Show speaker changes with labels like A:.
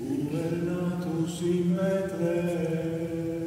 A: ubernatus in metre.